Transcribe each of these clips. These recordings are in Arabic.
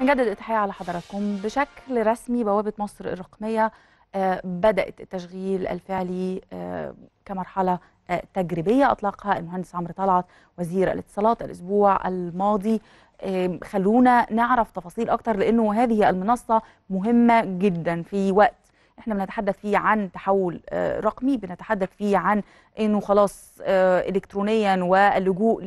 نجدد التحية على حضراتكم بشكل رسمي. بوابة مصر الرقمية آه، بدأت التشغيل الفعلي آه، كمرحلة آه، تجريبية أطلقها المهندس عمرو طلعت وزير الاتصالات الأسبوع الماضي. خلونا نعرف تفاصيل أكتر لأنه هذه المنصة مهمة جدا في وقت إحنا بنتحدث فيه عن تحول آه، رقمي بنتحدث فيه عن إنه خلاص آه، الكترونيا واللجوء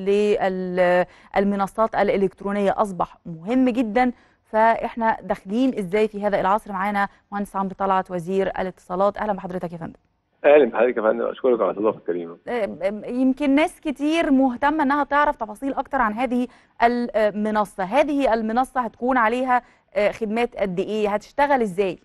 للمنصات الإلكترونية أصبح مهم جدا. فإحنا داخلين إزاي في هذا العصر؟ معانا مهندس عمرو طلعت وزير الاتصالات. أهلا بحضرتك يا فندم. أهلا بحضرتك يا فندم. أشكرك على الاستضافه الكريمه آه، يمكن ناس كتير مهتمة إنها تعرف تفاصيل أكتر عن هذه المنصة. هذه المنصة هتكون عليها خدمات قد إيه؟ هتشتغل إزاي؟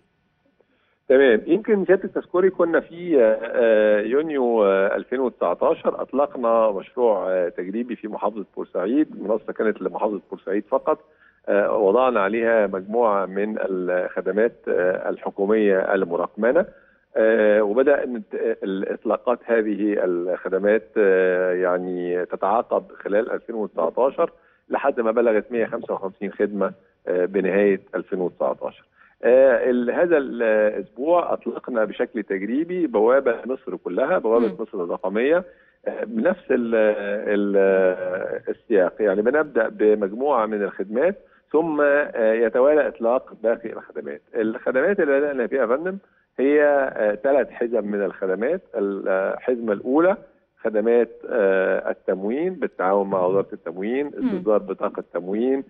تمام. يمكن سياده التذكري كنا في آه، آه، يونيو آه، 2019 أطلقنا مشروع آه، تجريبي في محافظة بورسعيد. المنصة كانت لمحافظة بورسعيد فقط. آه، وضعنا عليها مجموعة من الخدمات آه، الحكومية المرقمنه آه، وبدات الإطلاقات هذه الخدمات آه، يعني تتعاقب خلال 2019 لحد ما بلغت 155 خدمة آه، بنهاية 2019 آه، ال- هذا الأسبوع أطلقنا بشكل تجريبي بوابة مصر كلها بوابة. مصر الرقمية. آه، بنفس ال ال السياق. يعني بنبدأ بمجموعة من الخدمات ثم آه، يتوالى إطلاق باقي الخدمات. الخدمات اللي بدأنا فيها فندم هي ثلاث حزم من الخدمات. الحزمه الأولى خدمات آه، التموين بالتعاون مع وزارة التموين استصدار بطاقة تموين آه،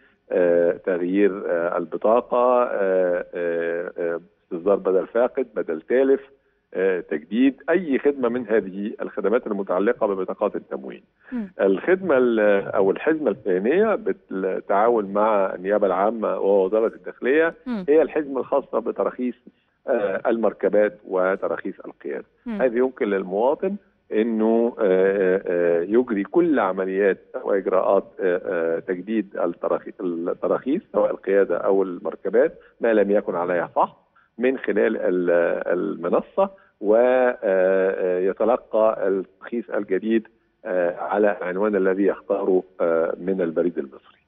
تغيير آه، البطاقة آه، آه، آه، استصدار بدل فاقد بدل تالف آه، تجديد أي خدمة من هذه الخدمات المتعلقة ببطاقات التموين. مم. الخدمة ال- أو الحزمة الثانية بالتعاون مع النيابة العامة ووزارة الداخلية مم. هي الحزمة الخاصة بتراخيص آه، المركبات وتراخيص القيادة. هذه يمكن للمواطن إنه آه، آه، يجري كل عمليات واجراءات آه، آه، تجديد التراخيص سواء القيادة أو المركبات ما لم يكن عليها فحص من خلال ال- المنصة ويتلقى الترخيص الجديد آه، على العنوان الذي يختاره آه، من البريد المصري.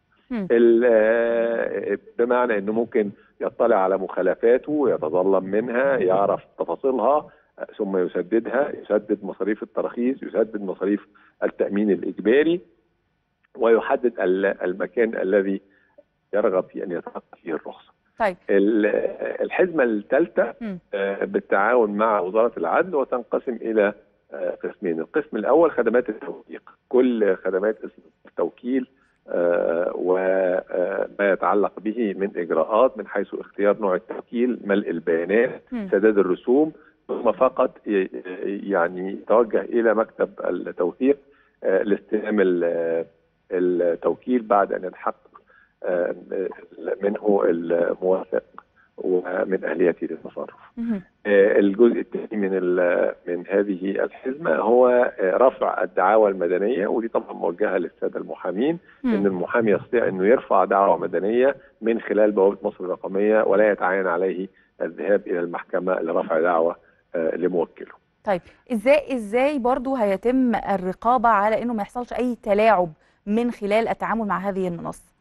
آه، بمعنى إنه ممكن يطلع على مخالفاته يتظلم منها يعرف تفاصيلها آه، ثم يسددها يسدد مصاريف التراخيص يسدد مصاريف التأمين الإجباري ويحدد ال- المكان الذي يرغب في أن يتلقى فيه الرخصة طيب ال- الحزمة الثالثة. آه، بالتعاون مع وزارة العدل وتنقسم إلى آه، قسمين القسم الأول خدمات التوثيق كل خدمات التوكيل آه، وما يتعلق به من إجراءات من حيث اختيار نوع التوكيل ملء البيانات. سداد الرسوم ثم فقط يعني توجه إلى مكتب التوثيق آه، لاستلام ال- التوكيل بعد أن يتحقق آه، منه الموافق ومن أهليته للتصرف. آه، الجزء الثاني من من هذه الحزمه هو رفع الدعاوى المدنية ودي طبعا موجهة للسادة المحامين إن مم. المحامي يستطيع إنه يرفع دعوى مدنية من خلال بوابة مصر الرقمية ولا يتعين عليه الذهاب إلى المحكمة لرفع دعوى لموكله. طيب إزاي إزاي برضو هيتم الرقابة على إنه ما يحصلش أي تلاعب من خلال التعامل مع هذه المنصة؟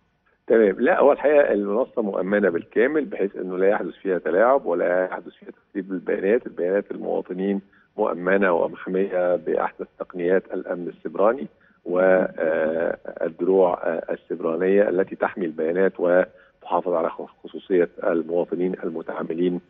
تمام. لا هو الحقيقة المنصة مؤمنة بالكامل بحيث إنه لا يحدث فيها تلاعب ولا يحدث فيها تسريب البيانات، البيانات المواطنين مؤمنة ومحمية بأحدث تقنيات الأمن السيبراني والدروع السيبرانيه التي تحمي البيانات وتحافظ على خصوصية المواطنين المتعاملين آه،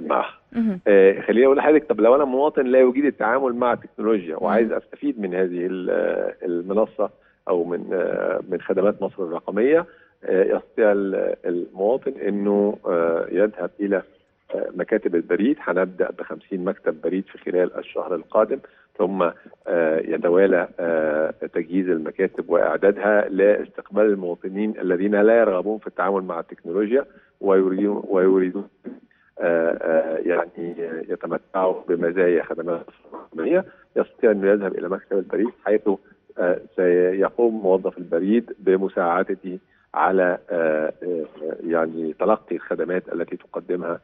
معها. مم. آه، خليني أقول لحضرتك طب لو أنا مواطن لا يجيد التعامل مع التكنولوجيا وعايز أستفيد من هذه آه، المنصة أو من آه، من خدمات مصر الرقمية آه، يستطيع ال- المواطن إنه آه، يذهب إلى آه، مكاتب البريد هنبدأ ب 50 مكتب بريد في خلال الشهر القادم ثم آه، يتوالى آه، تجهيز المكاتب وإعدادها لاستقبال المواطنين الذين لا يرغبون في التعامل مع التكنولوجيا ويريدون ويريدون آه، آه، يعني يتمتعوا بمزايا خدمات الرقميه يستطيع انه يذهب إلى مكتب البريد حيث آه، سيقوم موظف البريد بمساعدته على آه، آه، يعني تلقي الخدمات التي تقدمها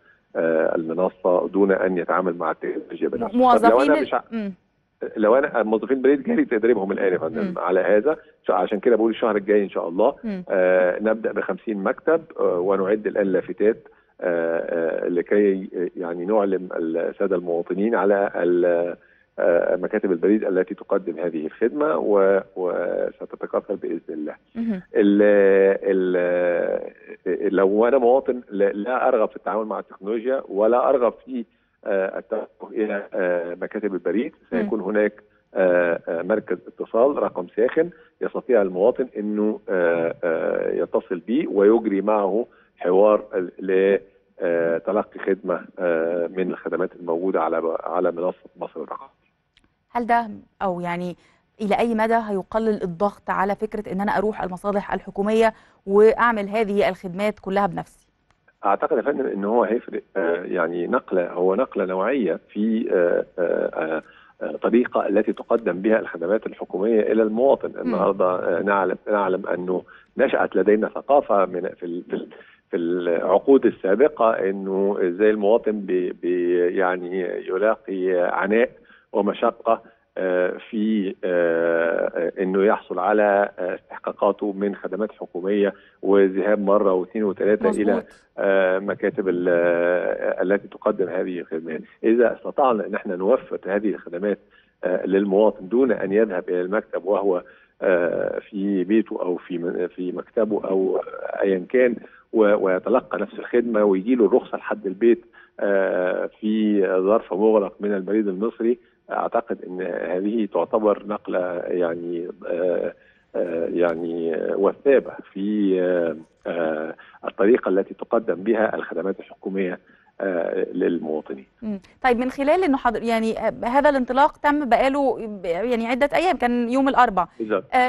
المنصة دون أن يتعامل مع التكنولوجيا بنفسه. لو موظفين أنا ع- مم. لو أنا موظفين البريد جاري تدريبهم الآن يا فندم. على هذا عشان كده بقول الشهر الجاي إن شاء الله. آه نبدأ ب 50 مكتب آه ونعد الآن لافتات لكي يعني نعلم الساده المواطنين على آه، مكاتب البريد التي تقدم هذه الخدمة وستتكاثر بإذن الله. مهم. ال ال لو أنا مواطن لا- أرغب في التعامل مع التكنولوجيا ولا أرغب في آه، التوجه إلى آه، مكاتب البريد سيكون هناك آه، آه، مركز اتصال رقم ساخن يستطيع المواطن إنه آه، آه، يتصل به ويجري معه حوار لتلقي خدمة آه، من الخدمات الموجودة على على منصة مصر الرقميه. هل ده أو يعني إلى أي مدى هيقلل الضغط على فكرة إن أنا أروح المصالح الحكومية وأعمل هذه الخدمات كلها بنفسي؟ أعتقد يا فندم إن هو هيفرق آه، يعني نقلة هو نقلة نوعية في آه، آه، آه، طريقة التي تقدم بها الخدمات الحكومية إلى المواطن. النهارده آه، نعلم نعلم أنه نشأت لدينا ثقافة من في في ال- في العقود السابقة إنه إزاي المواطن بي بي يعني يلاقي عناء ومشقة آه، في آه، إنه يحصل على آه، استحقاقاته من خدمات حكومية وذهاب مرة واثنين وثلاثة إلى مكاتب ال- التي تقدم هذه الخدمات. إذا استطعنا أن إحنا نوفر هذه الخدمات للمواطن دون أن يذهب إلى المكتب وهو في بيته أو في في مكتبه أو أيا كان ويتلقى نفس الخدمة ويجي له الرخصة لحد البيت آه، في ظرف مغلق من البريد المصري. أعتقد أن هذه تعتبر نقلة يعني آه، آه، يعني آه، وثابة في آه، آه، الطريقة التي تقدم بها الخدمات الحكومية آه، للمواطنين. مم. طيب من خلال إنه حضر يعني آه، هذا الانطلاق تم بقاله يعني عدة أيام كان يوم الاربعاء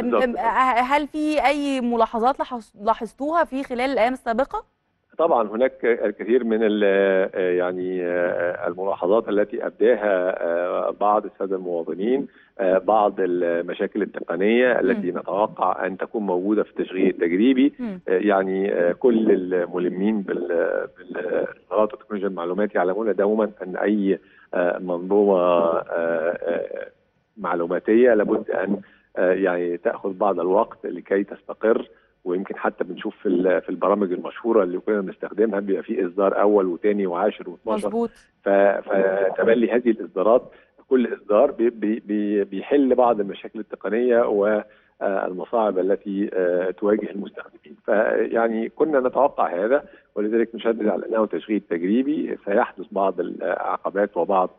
بالظبط آه، هل في أي ملاحظات لاحظ- لاحظتوها في خلال الأيام السابقة طبعا هناك الكثير من يعني آه، الملاحظات التي أبداها آه، بعض السادة المواطنين آه، بعض المشاكل التقنية التي نتوقع أن تكون موجودة في التشغيل التجريبي. يعني كل الملمين بال- بالاتصالات وتكنولوجيا المعلومات يعلمون دوما أن أي منظومة معلوماتية لابد أن يعني تأخذ بعض الوقت لكي تستقر. ويمكن حتى بنشوف في في البرامج المشهورة اللي كنا بنستخدمها بيبقى في إصدار أول وثاني وعاشر و12 مظبوط. فتبلي هذه الإصدارات. كل إصدار بي بي بي بيحل بعض المشاكل التقنية والمصاعب التي آه، تواجه المستخدمين. فيعني كنا نتوقع هذا ولذلك نشدد على أنه تشغيل تجريبي. سيحدث بعض العقبات وبعض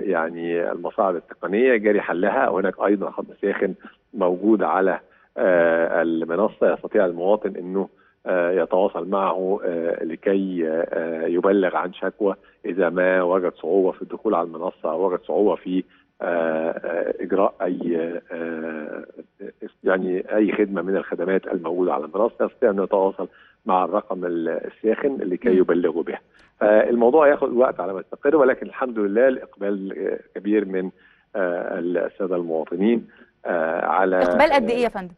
يعني المصاعب التقنية جاري حلها هناك أيضا خط ساخن موجود على المنصة يستطيع المواطن إنه آه، يتواصل معه آه، لكي آه، يبلغ عن شكوى إذا ما وجد صعوبة في الدخول على المنصة أو وجد صعوبة في آه، آه، إجراء أي آه، يعني أي خدمة من الخدمات الموجودة على المنصة يستطيع ان يتواصل مع الرقم الساخن لكي. يبلغوا به. فالموضوع ياخذ وقت على ما يستقر ولكن الحمد لله الإقبال آه، كبير من آه، السادة المواطنين آه، على إقبال قد إيه يا فندم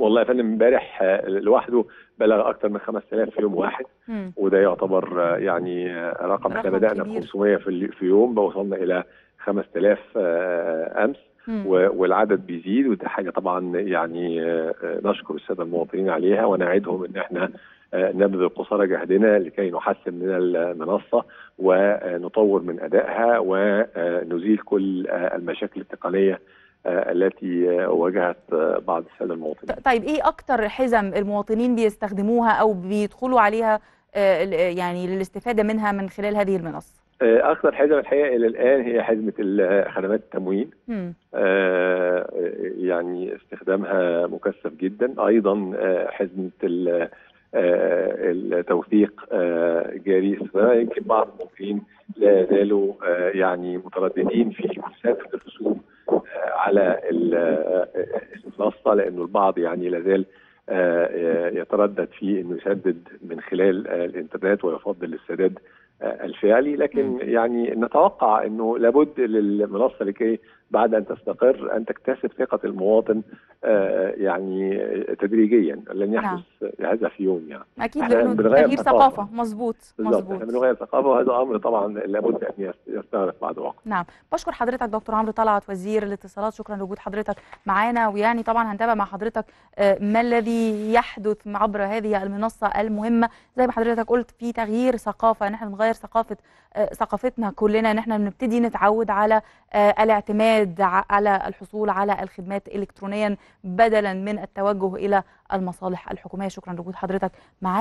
والله يا فندم امبارح آه، لوحده بلغ أكثر من 5000 في يوم واحد مم. وده يعتبر آه، يعني آه، رقم إحنا بدانا ب كبير. 500 في في يوم وصلنا إلى 5000 آه، أمس مم. والعدد بيزيد وده حاجة طبعا يعني نشكر السادة المواطنين عليها ونعدهم إن إحنا نبذل قصارى جهدنا لكي نحسن من المنصة ونطور من أدائها ونزيل كل المشاكل التقنية التي آه، واجهت آه، بعض الساده المواطنين. طيب إيه أكتر حزم المواطنين بيستخدموها أو بيدخلوا عليها آه، يعني للاستفادة منها من خلال هذه المنصة؟ أكثر حزمه الحقيقة إلى الآن هي حزمة خدمات التموين. آه، يعني استخدامها مكثف جدا. أيضا حزمة ال- التوثيق جاري يمكن بعض الموظفين لا يزالوا آه، يعني مترددين في مسافة الرسوم على ال- المنصه لأنه البعض يعني لا زال آه، آه، يتردد في إنه يسدد من خلال الإنترنت ويفضل السداد الفعلي لكن. يعني نتوقع إنه لابد للمنصة لكي بعد أن تستقر أن تكتسب ثقة المواطن آه، يعني تدريجيا لن يحدث هذا في يوم يعني. أكيد لأنه بنغير تغيير ثقافة. ثقافة. مظبوط بالظبط إحنا مظبوط بنغير ثقافة وهذا أمر طبعا لابد أن يست- يستغرق بعد وقت نعم. بشكر حضرتك دكتور عمرو طلعت وزير الاتصالات. شكرا لوجود حضرتك معانا. ويعني طبعا هنتابع مع حضرتك آه، ما الذي يحدث عبر هذه المنصة المهمة. زي ما حضرتك قلت في تغيير ثقافة. ان إحنا نغير ثقافة آه، ثقافتنا كلنا إن إحنا نبتدي نتعود على آه، الاعتماد على الحصول على الخدمات الكترونيا بدلا من التوجه إلى المصالح الحكومية. شكرا لوجود حضرتك معانا.